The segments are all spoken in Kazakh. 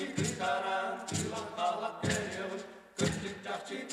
Chachi Dara, Tila Kala Kayo, Kutik Chachi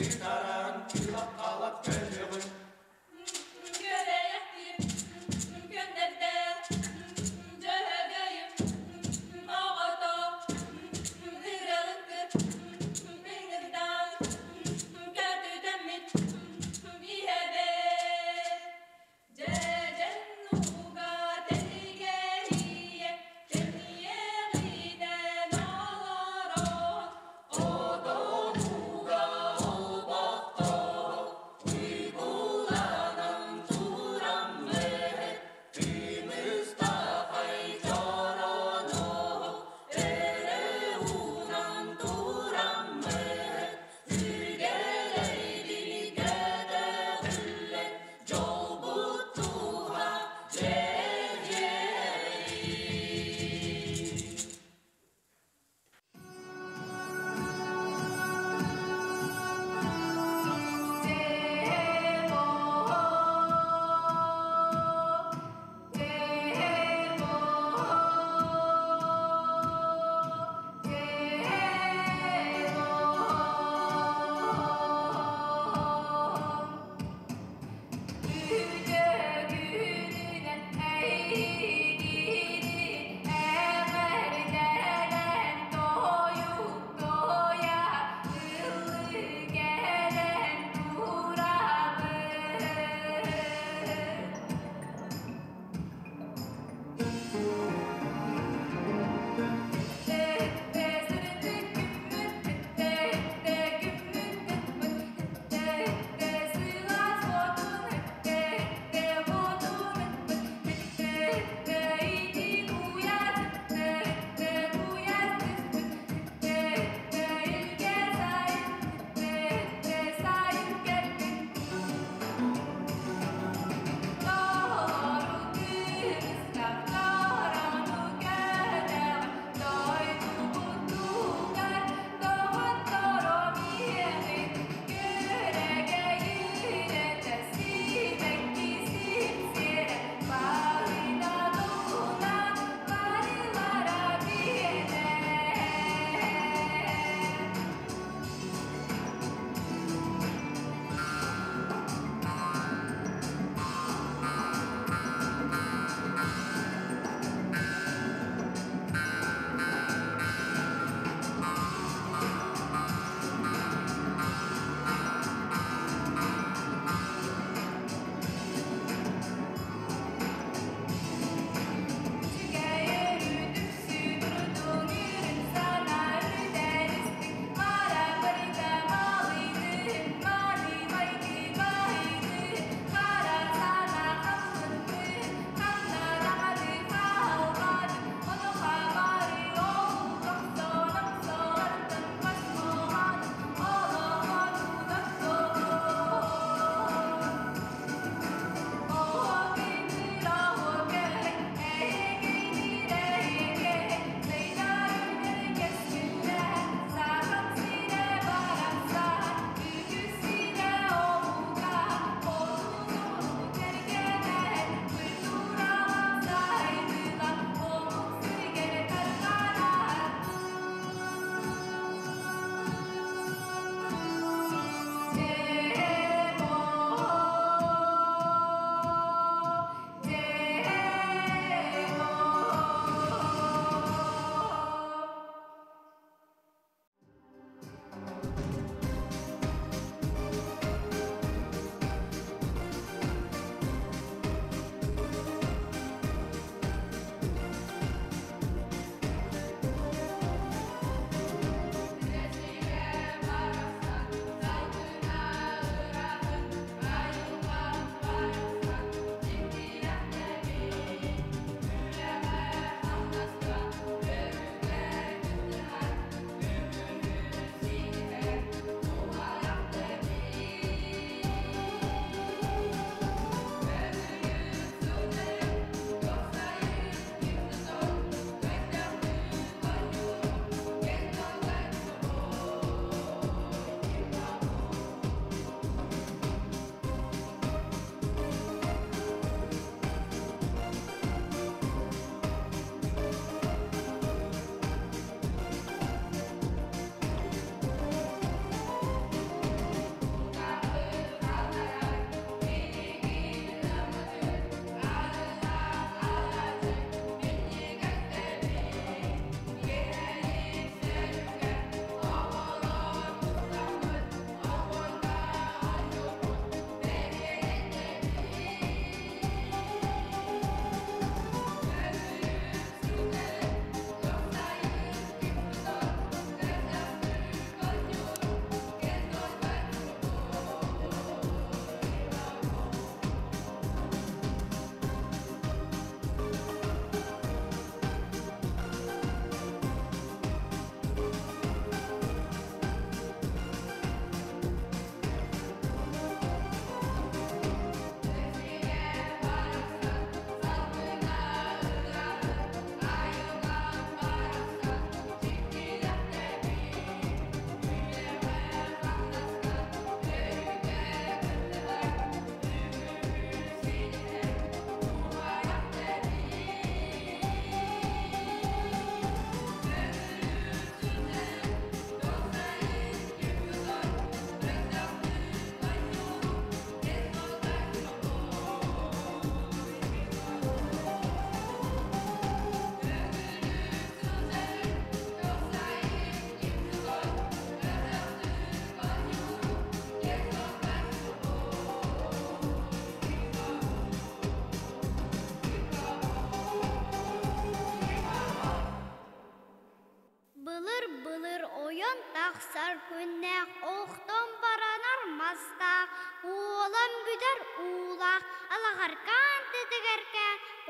Асар күннәк оқтон баранар мастақ, Уолан бүдер улақ, алағаркан тетігерке,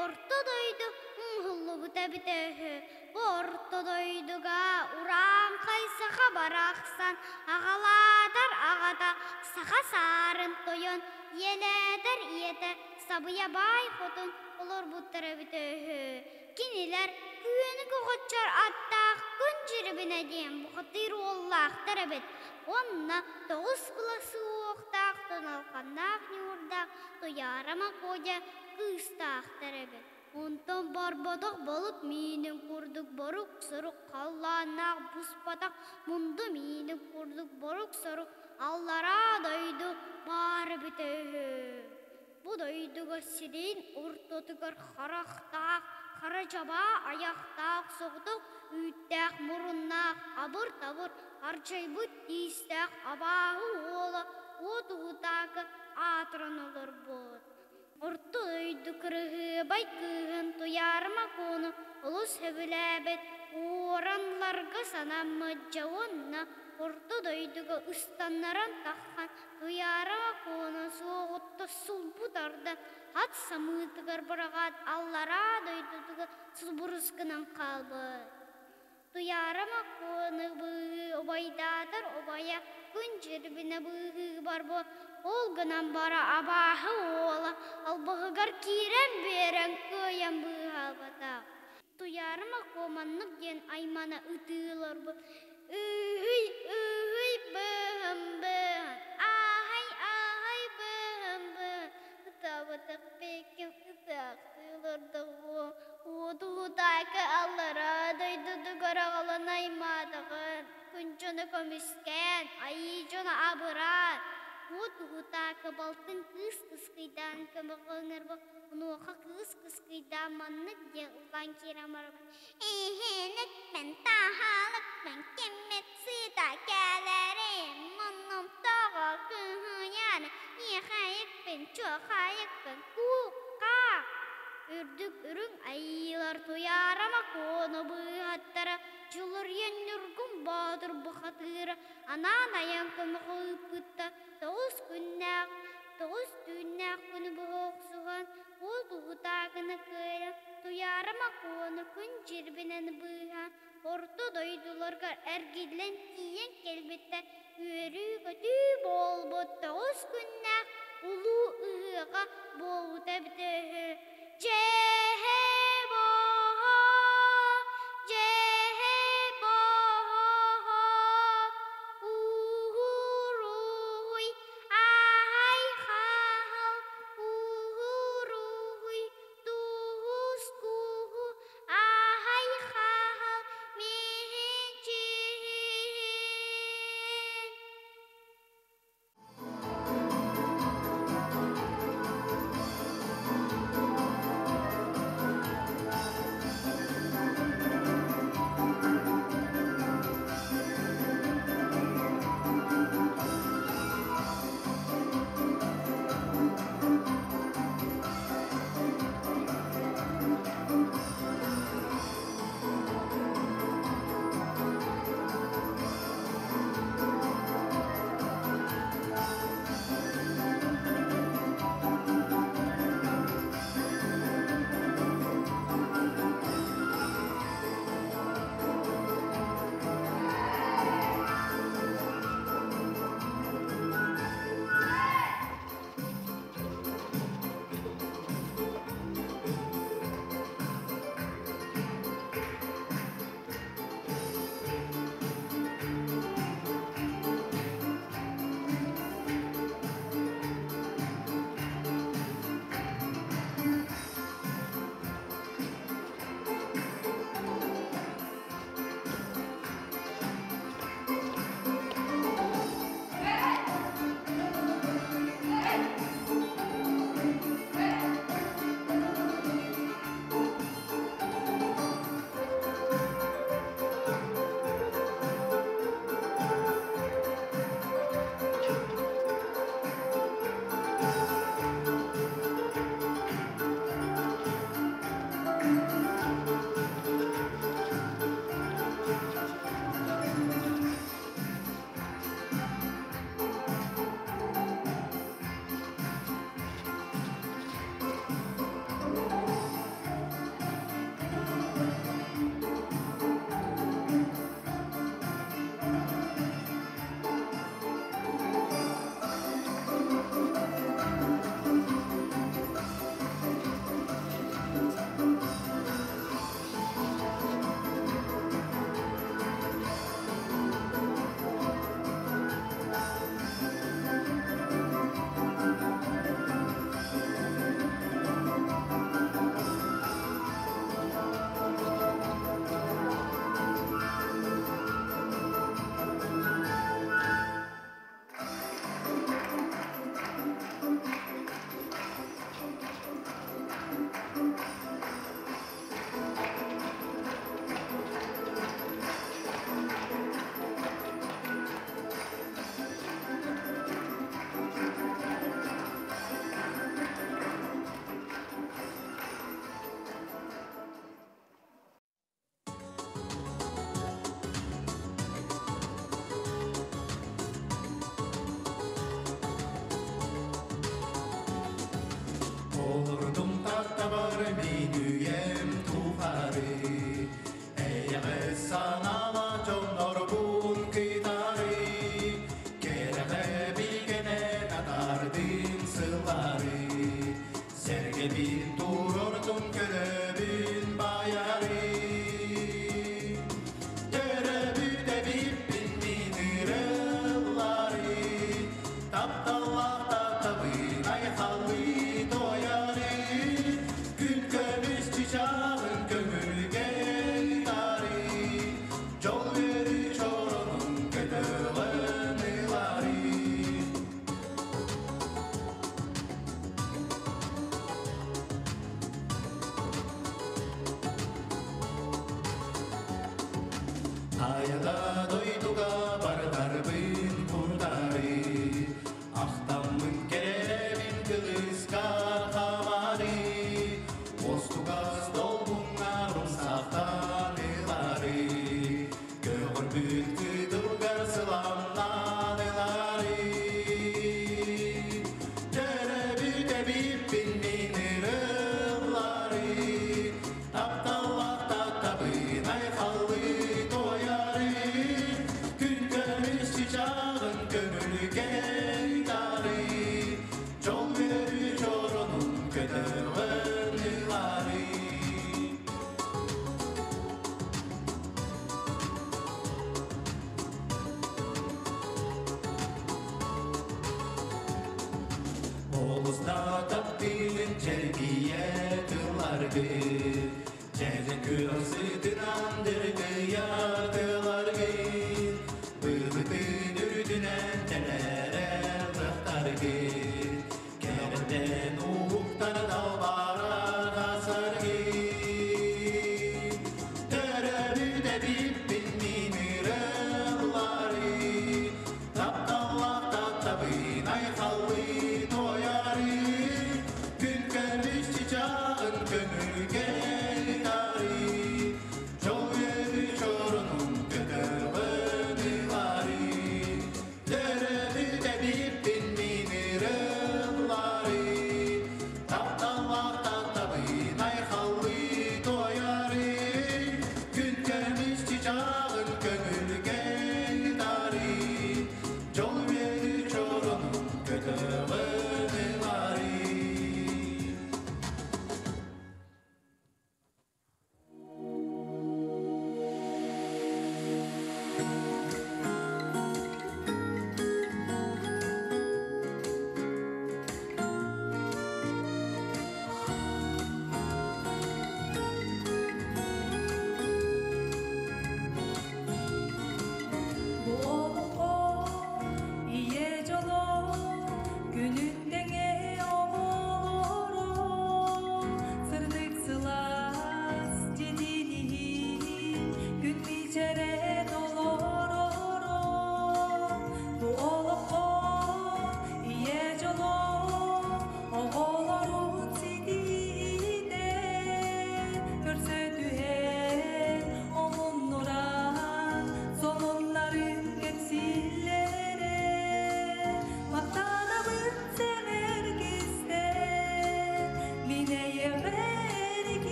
Орты дойду ұңғылы бұта бітігі, Орты дойдуға уран қайсыға барақсан, Ағаладар ағада саға сарын тойын, Еледер еті сабыя бай хотын, Олар бұттыры бітігі. Кинилер күйені көғытчар аттақ күн жүрібіне дейін бұқытыр оллақ тәрібет. Онна тоғыз қыласы оқтақ, тоналқандақ неурдақ, тоярама қойя қыстақ тәрібет. Онтан барбадақ болып менің көрдік барық сұрық қалланақ бұспадақ мұнды менің көрдік барық сұрық аллара дойды бары бітігі. Бұ дойдыға сирен ұртотығыр қарақтақ, қара жаба аяқтақ соғдық, үйттәқ мұрыннақ, абыр-табыр, арчай бұт дейістәқ, абағы олы, от ұғытағы атырын олыр бұд. Ұрты өйді кірігі бай күйін тұярыма коны, ұлыс хөбіләбет, оранларға санамы жауынна, ұрты дөйдігі ұстаннаран таққан, тұярыма коны соғытты сұл бұдарды, ат самытығыр бұрағат, аллара дөйдігі сұлбұрысқынан қалбы. Туярама коны бұғы обайдадыр обая күн жербіне бұғы бар бұ. Ол гынан бара абахы ола, ал бұғығар кирен берен көйен бұғы албата. Туярама команнық ген аймана үтілір бұ. Үй, үй, бұғым ахай, бұғым. Табытық бекім үтақ тылырды ғо. Удудайка аллара дойдуду горағылын аймадығын. Күнчіні көміскен, айы жоны абырат. Удудайка балтын кыс-кыс кыйдан көміғыңыр бұл. Нуға кыс-кыс кыйдан маннық де ұлған керамар бұл. Эхенік мен тахалық мен кемет сыда кәләрем. Мұным тоға күхіняны, ехайық пен чоқайық пен куқа. Үрдік үрің айылар туярама коны бұғаттара, жылыр еннүргін бадыр бұқатыры, анан аян көмі қойып бұтта, тоғыз күннәқ, тоғыз түннәқ күні бұғықсыған, ол бұғытағыны көрі, туярама коны күн жербінен бұған, орты дойдуларға әргелен тиен келбетті, өрігі түй бол бұт, тоғыз күннәқ, ұлу тәбді. for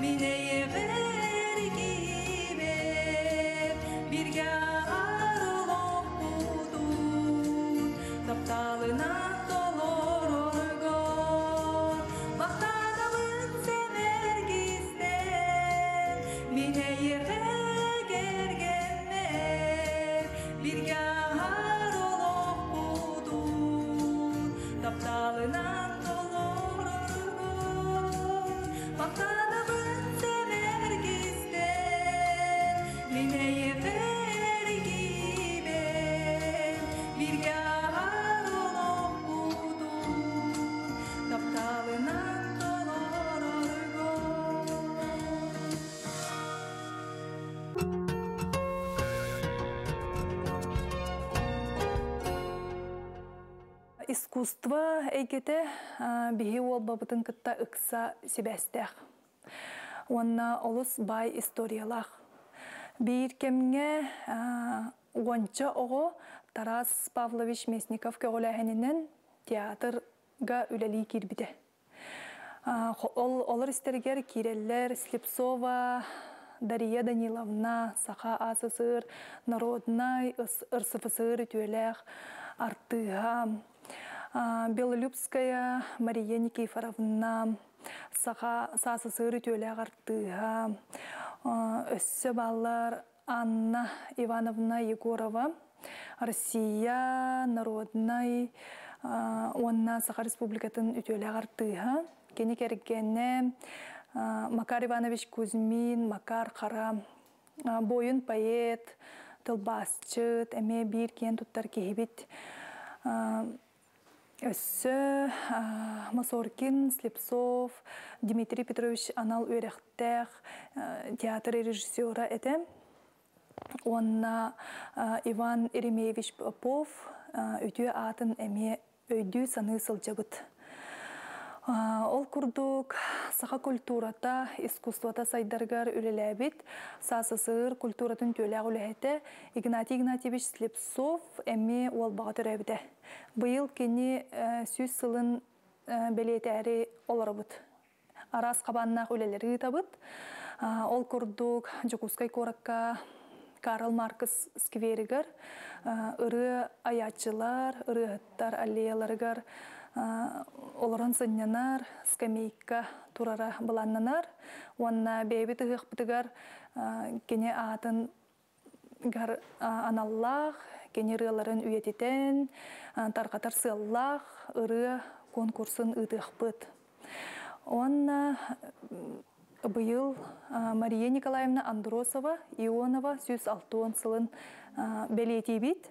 Mine'ye ver. Искусство эйгете биһи уолбабытын кытта ыкса сибэстэх. Уонна олус бай историялах. Бир кемге уонча ого Тарас Павлович Месников көгөлэһэнинен театрга үлели кирбите. А, хо- Ол олар истергер киреллер Слепцова, Дария Даниловна, Саха Асысыр, Народнай, РСФСР тюэлэх, Артыга, а, Белолюбская, Мария Никифоровна, Саха Сасысыр тюэлэх Артыга, а, өссө баллар Анна Ивановна Егорова, Россия, Народнай, а, онна Саха Республикатын үтөлэг артыга, кені Макар Иванович Кузьмин, Макар Қара, бойын поэт, тылбасчыт, әме бир кен туттар кехибит. А, Масоркин, Слепцов, Дмитрий Петрович Анал Өрехтех, а, театр режиссера этем. Онна Иван Еремеевич Попов а, өтүө атын эме өйдүү саны сылжабыт. Ол курдук саха культурата, искусствата сайдаргар үлеләбит, сасысыр культуратын төләг үләһете Игнатий Игнатьевич Слепцов эми ол баға төрәбіде. Быйыл кені э, сүз сылын э, белетәри оларыбыт. Арас қабаннақ үлелері табыт. Ол курдук Жокускай коракка Карл Маркс скверигер, ыры аячылар, ыры хыттар аллеяларыгар, оларын сыннянар, скамейка турара быланнанар, уанна бейби тыгық бітігар, кене атын гар аналлах, кене рыларын үйететен, тарқатар сыллах, ыры конкурсын ытық быт. Онна быйыл Мария Николаевна Андросова, Ионова, сүз алтуон сылын белетибит.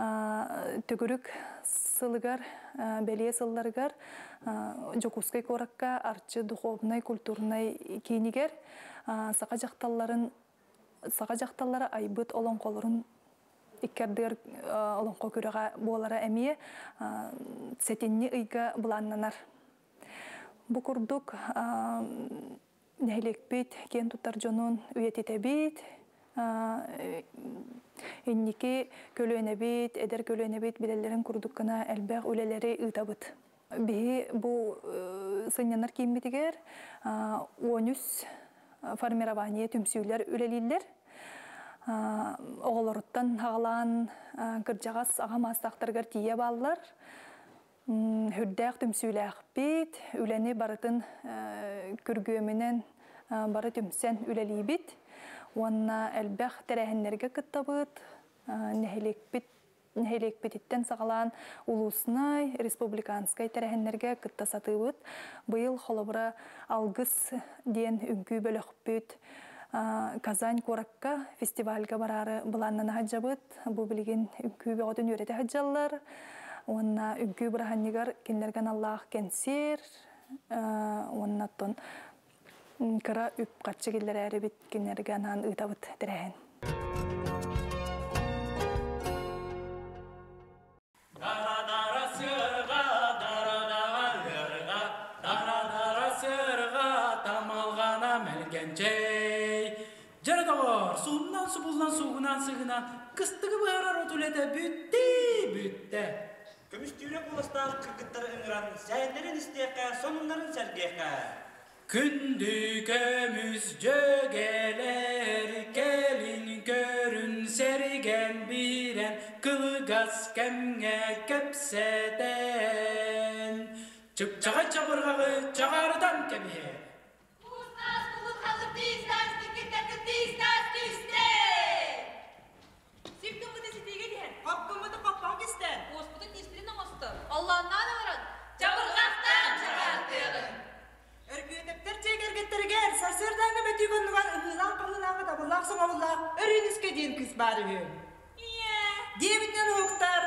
төгүрүк сылыгар белие сыларгар жокуской коракка арчы духовный культурный кийнигер сакажактаарын сака жакталар айбыт олоңколорун иккердыгер олоңко күрөга буолара эмие сетинни ыйга былааннанар бу курдук нелекбийт кен тутар жонун үйетитебит инники көлөнебит, эдер көлөнебит билелерин курдук кына элбэх үлелери ыйтабыт. Биһи бу сыннянар кийимбитигер онүс формирование түмсүүлер үлелиллер. Оголоруттан хагалаан кыржагас ага мастактаргар тие баллар. Хүрдәк түмсүүләк бит, үләне барытын күргөменен бары түмсен үләли бит. Уанна әлбәх тәрәһеннәргә кыттабыт, нәһилек бит нәһилек бититтен сагалаан улуснай республиканскай тәрәһеннәргә кытта сатыбыт. Быйыл холобра алгыс диен үңкү бөлөкпүт. Казань Коракка фестивальга барары буланнан хаджабыт. Бу билген үңкү бөгөтүн үйрәтә хаджаллар. Онна үңкү бұраханнигар кенлерген Аллах кенсер. Оннаттон кыра үп катчы келлер әрі бит кенлерген ан ыйтабыт мелгенчей. Жарадағар, суымнан, субылнан, суғынан, сығынан, кыстығы бағарар отулеті бүтті, бүтті. Кыргыттары ыңыран, сәйіндерін сәргеққа. Күнді көміз жөгелер, келін көрін серген бірен, кылгас кәмге көпсәден. Чыпчаға чабырғағы чағардан кәмге. Allah'ından öğren. Çabırgaktan çıkartıyorlar. Өргөтөптөр чегергеттерге сарсырдаңы бөтүгөнүгөр ыгылаң кылылагы да булак соңабулак өрүнүскө дейин кыз бары хүн. Дебитнен хоктар.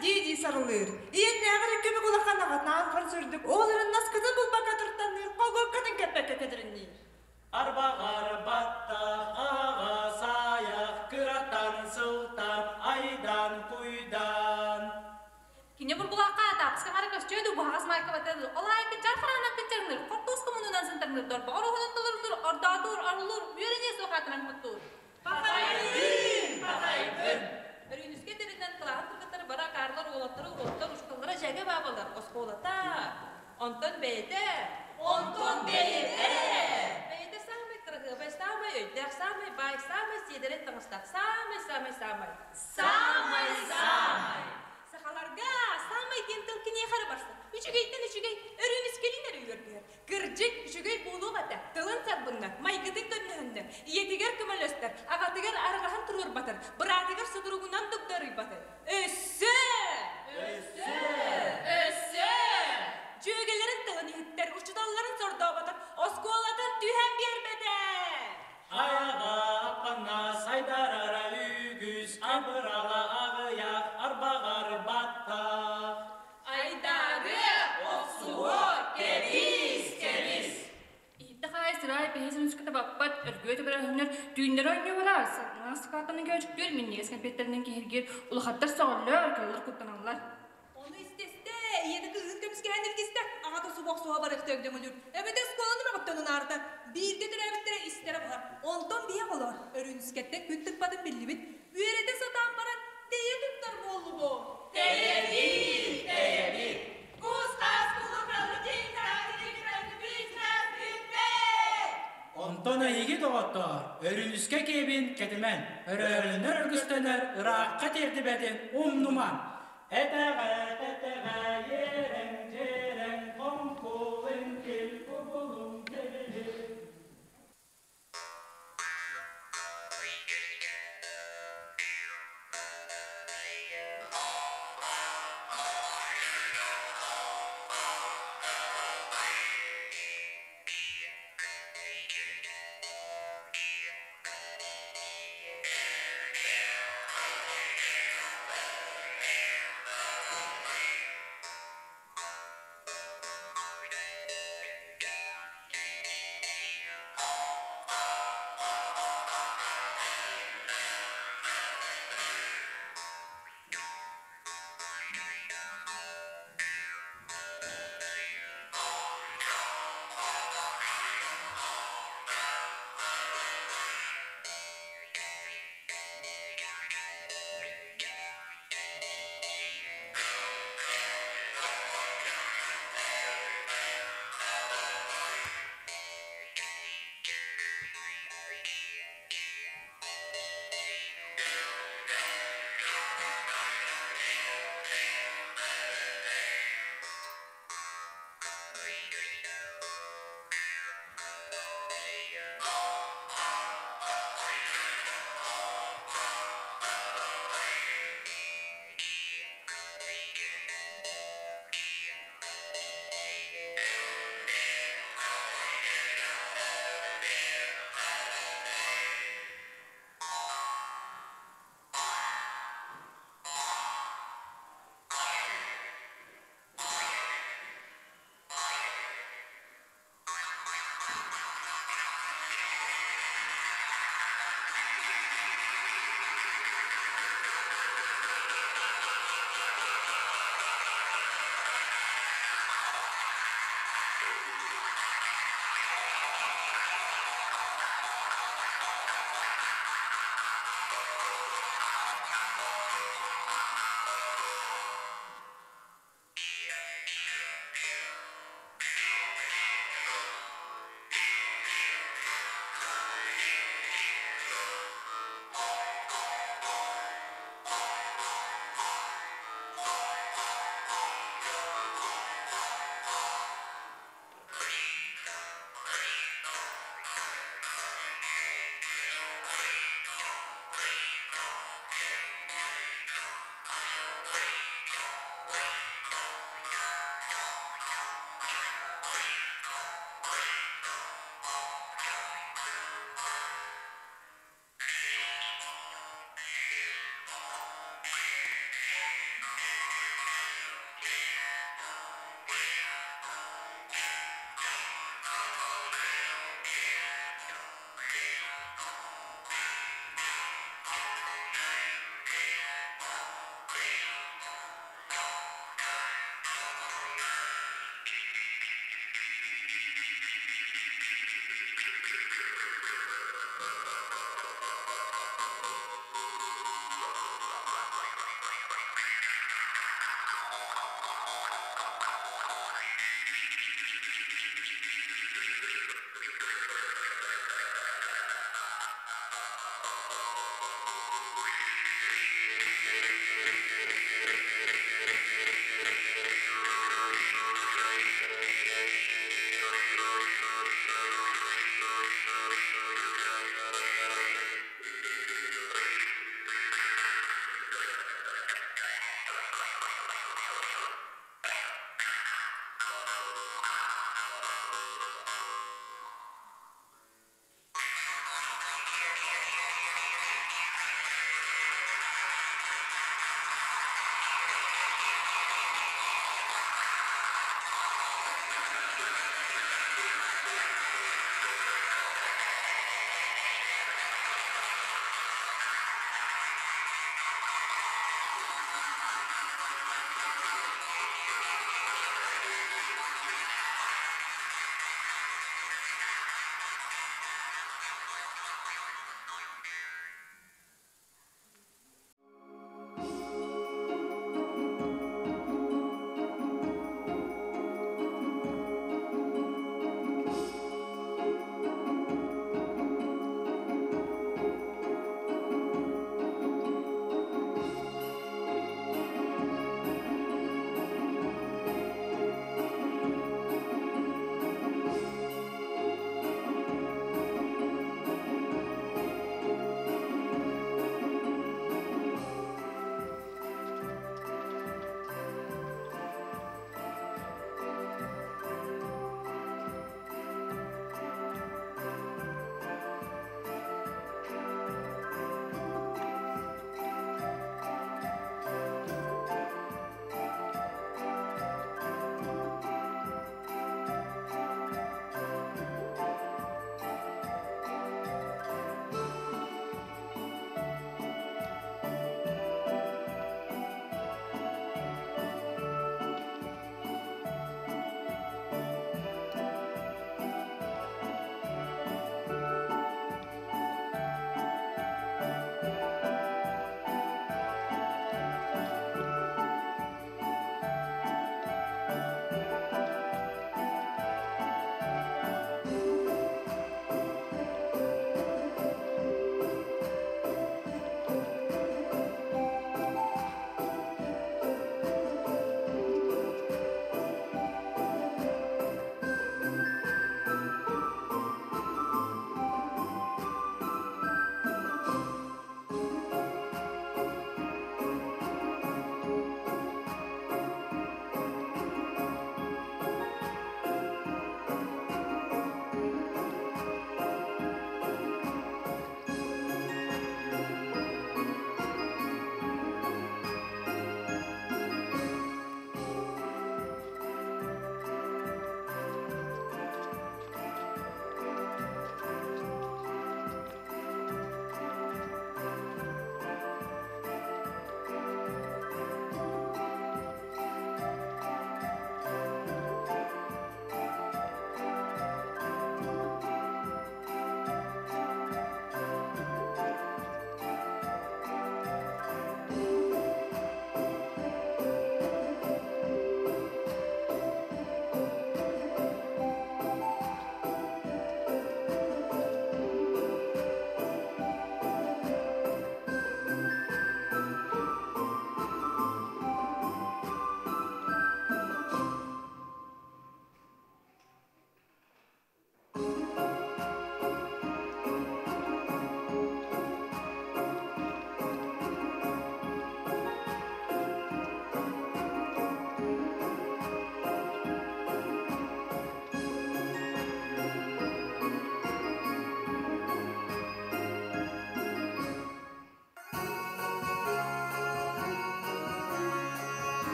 Диди сарылыр. Иен нягыр көмө кулаккан агатнан кыр сүрдүк. Оларын нас кызы булбака туртаныр. Кого катын кепекке кедиринни. Арбағар батта аға саяқ, кыраттан сылтан, айдан куйдан. Кине бұл Азмайка батады. Олай ки жарфарана кичернер. Кортус комунунан сынтарнер. Дор бар охан таларнер. Ордадур, арулур. Үйрене сокатынан куттур. Пахайбын, пахайбын. Өрүнүскө теринен кылаан бара карлар олаттары олаттар ушкаллара жаге бабалар. Осколата. Онтон бейте. Онтон бейте. Бейте самый крыгыбай, самый өйдәк, самый бай, самый сидерет таңыстак, самый, самый, самый. Самый, самый. Сахаларга самый кентил кине хары барса. Үчүгейтен үчүгей өрүнүс келинер үйөрдүр. Кыржык үчүгей булуг ата. Тылын сарбынна, майгытын көннөһүндө. Иетигер көмөлөстөр, агатыгер аргахан турur батыр. Быратыгер судуругунан дуктар батыр. Өссө! Өссө! Өссө! Жөгелерин тылын иһиттер, учуталларын сордоо батыр. Осколатын түйһәм бербеде. Аяға аппаңа сайдарара үгіз, абырала үскіті баппат, өргөті бір өңнер түйіндер ойны болар. Сатынан сықатының көчіктер, мен негіз кәмпеттерінің кехергер ұлықаттар соғылыр, кылылар күттаналар. Onu isteste, yedi kızın köpüske hendir giste, ağata su bok suha barık tögdüm ölür. Ebede skolanın ağıttığının ardı. Bir getir ebitlere istere var. Ondan bir olur. Örünüskette küttük badın billi bit. Üyerede satan Онтона иги доғаттар, өрініске кебін кетімен, өрөрінер үргістенер, ыраққа терді бәден, ум нуман. Әтәғә, тәтәғә, ерің,